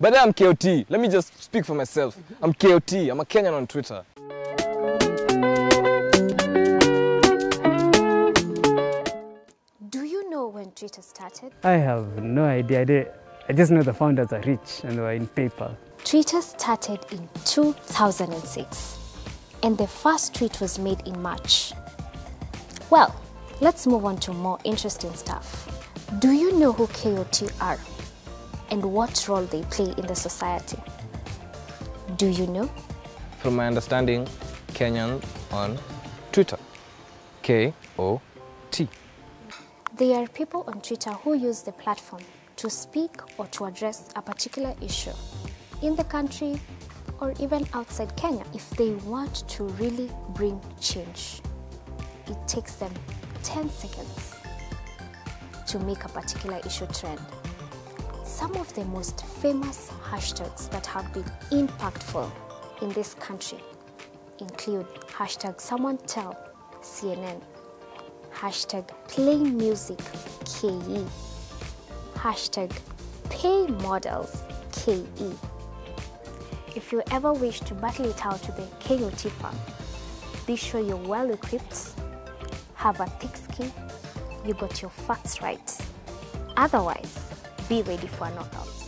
But then I'm KOT. Let me just speak for myself. I'm KOT. I'm a Kenyan on Twitter. Do you know when Twitter started? I have no idea. I, I just know the founders are rich and they were in PayPal. Twitter started in 2006 and the first tweet was made in March. Well, let's move on to more interesting stuff. Do you know who KOT are and what role they play in the society? Do you know? From my understanding, Kenyan on Twitter. K O T. They are people on Twitter who use the platform to speak or to address a particular issue in the country or even outside Kenya if they want to really bring change. It takes them 10 seconds to make a particular issue trend. Some of the most famous hashtags that have been impactful in this country include hashtag someone tell CNN, hashtag play music KE, hashtag pay models KE. If you ever wish to battle it out with the KOT farm, be sure you're well equipped, have a thick skin, you got your facts right. Otherwise, be ready for a knockout.